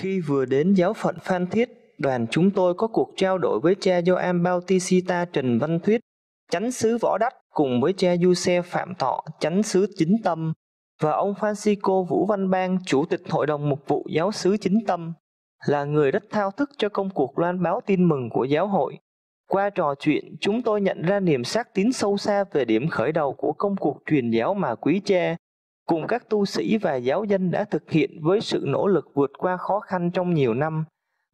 Khi vừa đến giáo phận Phan Thiết, đoàn chúng tôi có cuộc trao đổi với cha Gioan Bautista Trần Văn Thuyết, chánh sứ Võ Đắc cùng với cha Du Xe Phạm Thọ, chánh sứ Chính Tâm và ông Francisco Vũ Văn Bang, chủ tịch hội đồng mục vụ giáo sứ Chính Tâm, là người rất thao thức cho công cuộc loan báo tin mừng của giáo hội. Qua trò chuyện, chúng tôi nhận ra niềm xác tín sâu xa về điểm khởi đầu của công cuộc truyền giáo mà quý cha cùng các tu sĩ và giáo dân đã thực hiện với sự nỗ lực vượt qua khó khăn trong nhiều năm.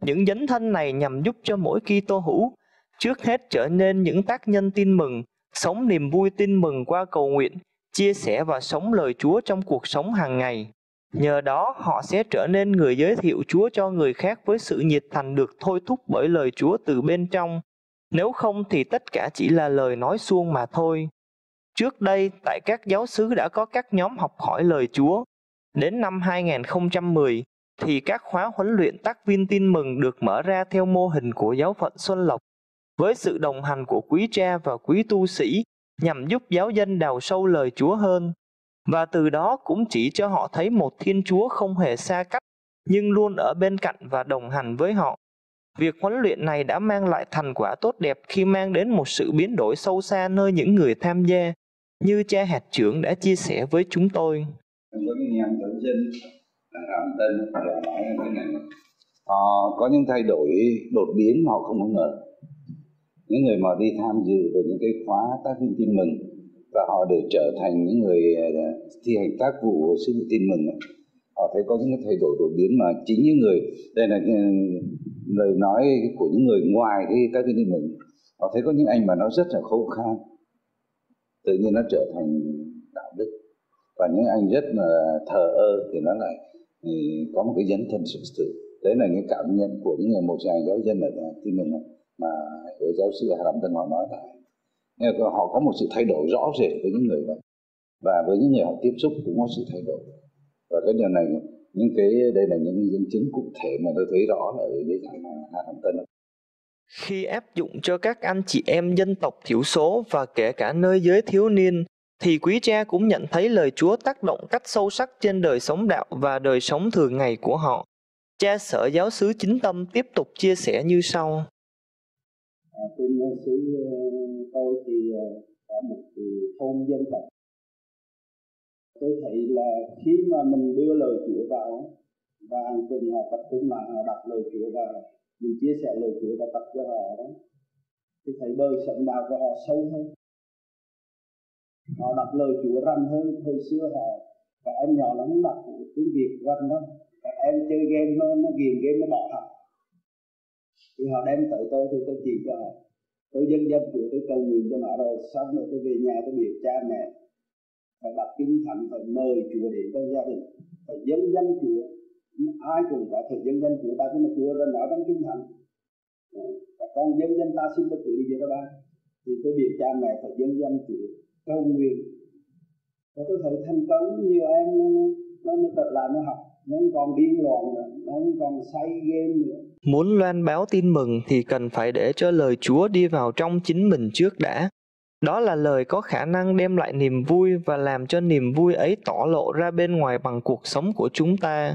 Những dấn thân này nhằm giúp cho mỗi Kitô hữu trước hết trở nên những tác nhân tin mừng, sống niềm vui tin mừng qua cầu nguyện, chia sẻ và sống lời Chúa trong cuộc sống hàng ngày. Nhờ đó họ sẽ trở nên người giới thiệu Chúa cho người khác với sự nhiệt thành được thôi thúc bởi lời Chúa từ bên trong. Nếu không thì tất cả chỉ là lời nói suông mà thôi. Trước đây, tại các giáo xứ đã có các nhóm học hỏi lời Chúa. Đến năm 2010, thì các khóa huấn luyện tác viên tin mừng được mở ra theo mô hình của giáo phận Xuân Lộc, với sự đồng hành của quý cha và quý tu sĩ nhằm giúp giáo dân đào sâu lời Chúa hơn. Và từ đó cũng chỉ cho họ thấy một Thiên Chúa không hề xa cách, nhưng luôn ở bên cạnh và đồng hành với họ. Việc huấn luyện này đã mang lại thành quả tốt đẹp khi mang đến một sự biến đổi sâu xa nơi những người tham gia, như cha hạt trưởng đã chia sẻ với chúng tôi. Có những họ có những thay đổi, đột biến mà họ không có ngờ. Những người mà đi tham dự về những cái khóa tác viên tin mừng và họ để trở thành những người ờ, thi hành tác vụ sứ tin mừng họ thấy có những cái thay đổi đột biến mà chính những người, đây là ừ, lời nói của những người ngoài cái tác viên tin mừng. Họ thấy có những anh mà nó rất là khô khan tự nhiên nó trở thành đạo đức. Và những anh rất là thờ ơ thì nó lại thì có một cái dấn thân sự sự. Đấy là những cảm nhận của những người một vài giáo dân ở tin mình mà của giáo sư Hà Lâm Tân họ nói là họ có một sự thay đổi rõ rệt với những người đó. Và với những người họ tiếp xúc cũng có sự thay đổi. Và cái điều này, những cái, đây là những nhân chứng cụ thể mà tôi thấy rõ là ở dưới Hà Lâm Tân khi áp dụng cho các anh chị em dân tộc thiểu số và kể cả nơi giới thiếu niên thì quý cha cũng nhận thấy lời Chúa tác động cách sâu sắc trên đời sống đạo và đời sống thường ngày của họ. Cha sở giáo sứ chính tâm tiếp tục chia sẻ như sau. À, trên xứ ờ, tôi thì ờ, à, có một thôn dân tộc. Tôi thấy là khi mà mình đưa lời Chúa vào và hàng tuần họ tập trung mà họ đọc lời Chúa vào mình chia sẻ lời Chúa và tập cho họ đó. Thì thấy đời sống đạo của họ sâu hơn. Họ đọc lời Chúa rành hơn. Thời xưa họ và em nhỏ lắm, đọc tiếng Việt rành đó các em chơi game nó nó ghiền game, nó bỏ học. Thì họ đem tới tôi, thì tôi chỉ cho họ. Tôi dân dân Chúa, tôi cầu nguyện cho họ rồi. Xong rồi tôi về nhà, tôi biểu cha mẹ phải đọc kinh thánh, phải mời Chúa đến trong gia đình, phải dân dân Chúa ai cũng có thể dân dân chúng ta, nhưng mà Chúa ra nói trong kinh thánh ờ, các con dân dân ta xin bất tử gì đó ba. Thì tôi biết cha mẹ phải dân dân Chúa cầu nguyện. Và tôi thấy thành công, nhiều em nó mới tập lại, nó học. Nó còn điên loạn nữa, nó còn say game nữa. Muốn loan báo tin mừng thì cần phải để cho lời Chúa đi vào trong chính mình trước đã. Đó là lời có khả năng đem lại niềm vui và làm cho niềm vui ấy tỏ lộ ra bên ngoài bằng cuộc sống của chúng ta.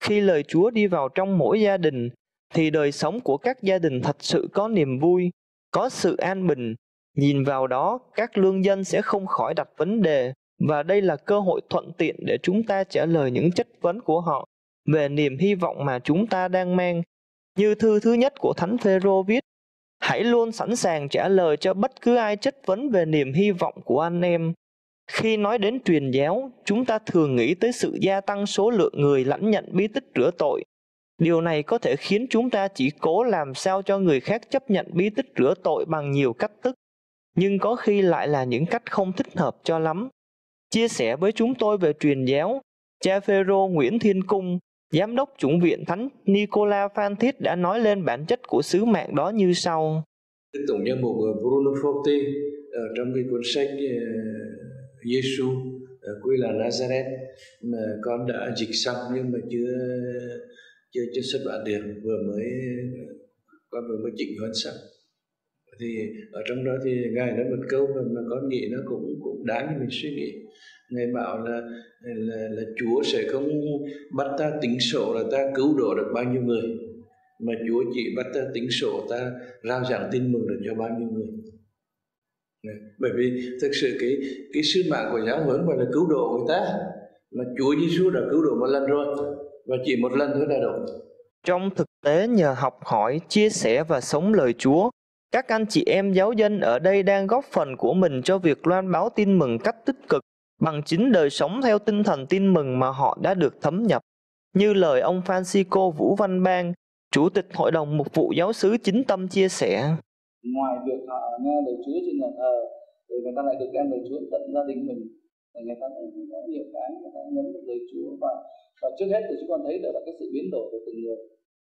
Khi lời Chúa đi vào trong mỗi gia đình thì đời sống của các gia đình thật sự có niềm vui, có sự an bình Nhìn vào đó, các lương dân sẽ không khỏi đặt vấn đề và đây là cơ hội thuận tiện để chúng ta trả lời những chất vấn của họ về niềm hy vọng mà chúng ta đang mang. Như thư thứ nhất của Thánh Phêrô viết, hãy luôn sẵn sàng trả lời cho bất cứ ai chất vấn về niềm hy vọng của anh em. Khi nói đến truyền giáo, chúng ta thường nghĩ tới sự gia tăng số lượng người lãnh nhận bí tích rửa tội. Điều này có thể khiến chúng ta chỉ cố làm sao cho người khác chấp nhận bí tích rửa tội bằng nhiều cách thức nhưng có khi lại là những cách không thích hợp cho lắm. Chia sẻ với chúng tôi về truyền giáo, cha Phêrô Nguyễn Thiên Cung, giám đốc chủng viện Thánh Nicola Phan Thiết đã nói lên bản chất của sứ mạng đó như sau. Tổng giám mục Bruno Forte ở ờ, trong cái cuốn sách ờ, Giêsu ờ, quê là Nazareth mà con đã dịch xong nhưng mà chưa chưa chưa xuất bản được vừa mới con vừa mới chỉnh hơn xong. Thì ở trong đó thì ngài nói một câu mà, mà con nghĩ nó cũng cũng đáng để mình suy nghĩ. Ngài bảo là là, là Chúa sẽ không bắt ta tính sổ là ta cứu độ được bao nhiêu người mà Chúa chỉ bắt ta tính sổ ta rao giảng tin mừng được cho bao nhiêu người bởi vì thực sự cái cái sứ mạng của giáo huấn và là cứu độ người ta mà Chúa Giêsu đã cứu độ một lần rồi và chỉ một lần thôi là đủ trong thực tế nhờ học hỏi chia sẻ và sống lời Chúa các anh chị em giáo dân ở đây đang góp phần của mình cho việc loan báo tin mừng cách tích cực bằng chính đời sống theo tinh thần tin mừng mà họ đã được thấm nhập. Như lời ông Francisco Vũ Văn Bang, Chủ tịch Hội đồng Mục vụ Giáo sứ Chính Tâm chia sẻ. Ngoài việc họ nghe lời Chúa trên nhà thờ, thì người ta lại được nghe lời Chúa tận gia đình mình. Thì người ta cũng có nhiều cái người ta nhấn được lời Chúa và và trước hết thì chúng con thấy được là cái sự biến đổi của từng người.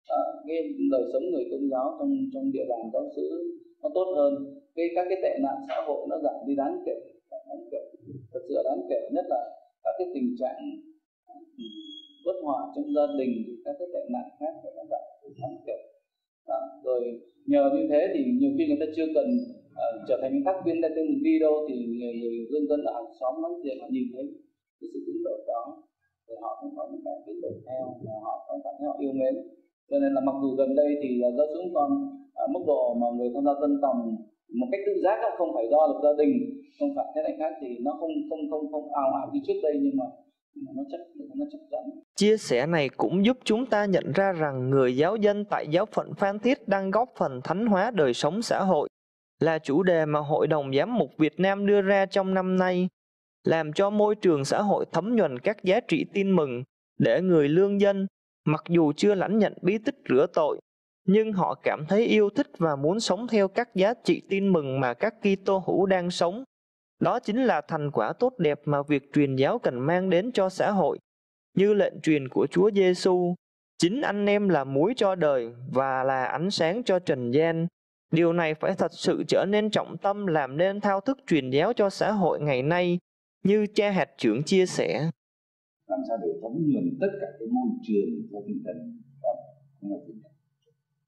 Ờ, à, nghe đời sống người công giáo trong trong địa bàn giáo xứ nó tốt hơn cái các cái tệ nạn xã hội nó giảm đi đáng kể đáng kể thật sự đáng kể nhất là các cái tình trạng ờ, bất hòa trong gia đình các cái tệ nạn khác nó giảm đáng kể à, rồi nhờ như thế thì nhiều khi người ta chưa cần uh, trở thành những tác viên ra trên đâu thì người, người dân dân ở hàng xóm láng giềng họ nhìn thấy cái sự tiến độ đó thì họ cũng có những cái tiến đổi theo và họ cũng cảm thấy họ yêu mến. Cho nên là mặc dù gần đây thì ờ, giáo xuống còn uh, mức độ mà người tham gia tân tòng một cách tự giác không phải do lập gia đình không phải thế này khác thì nó không không không không ảo ảo như trước đây nhưng mà nó nó Chia sẻ này cũng giúp chúng ta nhận ra rằng người giáo dân tại giáo phận Phan Thiết đang góp phần thánh hóa đời sống xã hội, là chủ đề mà Hội đồng Giám mục Việt Nam đưa ra trong năm nay, làm cho môi trường xã hội thấm nhuần các giá trị tin mừng, để người lương dân, mặc dù chưa lãnh nhận bí tích rửa tội, nhưng họ cảm thấy yêu thích và muốn sống theo các giá trị tin mừng mà các Kitô hữu đang sống. Đó chính là thành quả tốt đẹp mà việc truyền giáo cần mang đến cho xã hội. Như lệnh truyền của Chúa Giêsu, chính anh em là muối cho đời và là ánh sáng cho trần gian. Điều này phải thật sự trở nên trọng tâm làm nên thao thức truyền giáo cho xã hội ngày nay, như cha hạt trưởng chia sẻ. Làm sao để thấm nhuần tất cả cái môi trường cho tinh thần đó, không là tinh thần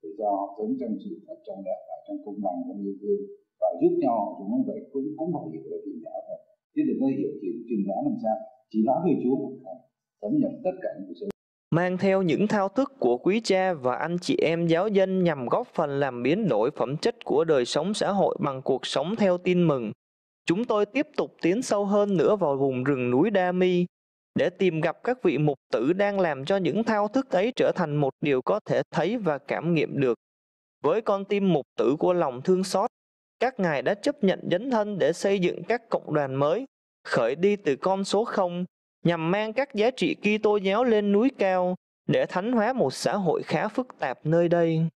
để cho họ sống trong sự thật trong đẹp và trong công bằng trong yêu thương và giúp nhau chúng như vậy cũng cũng phải hiểu về truyền giáo thôi chứ đừng có hiểu chuyện truyền giáo làm sao chỉ nói về Chúa một thôi thấm nhận tất cả những sự mang theo những thao thức của quý cha và anh chị em giáo dân nhằm góp phần làm biến đổi phẩm chất của đời sống xã hội bằng cuộc sống theo tin mừng. Chúng tôi tiếp tục tiến sâu hơn nữa vào vùng rừng núi Đa Mi để tìm gặp các vị mục tử đang làm cho những thao thức ấy trở thành một điều có thể thấy và cảm nghiệm được. Với con tim mục tử của lòng thương xót, các ngài đã chấp nhận dấn thân để xây dựng các cộng đoàn mới, khởi đi từ con số 0 nhằm mang các giá trị Kitô giáo lên núi cao để thánh hóa một xã hội khá phức tạp nơi đây.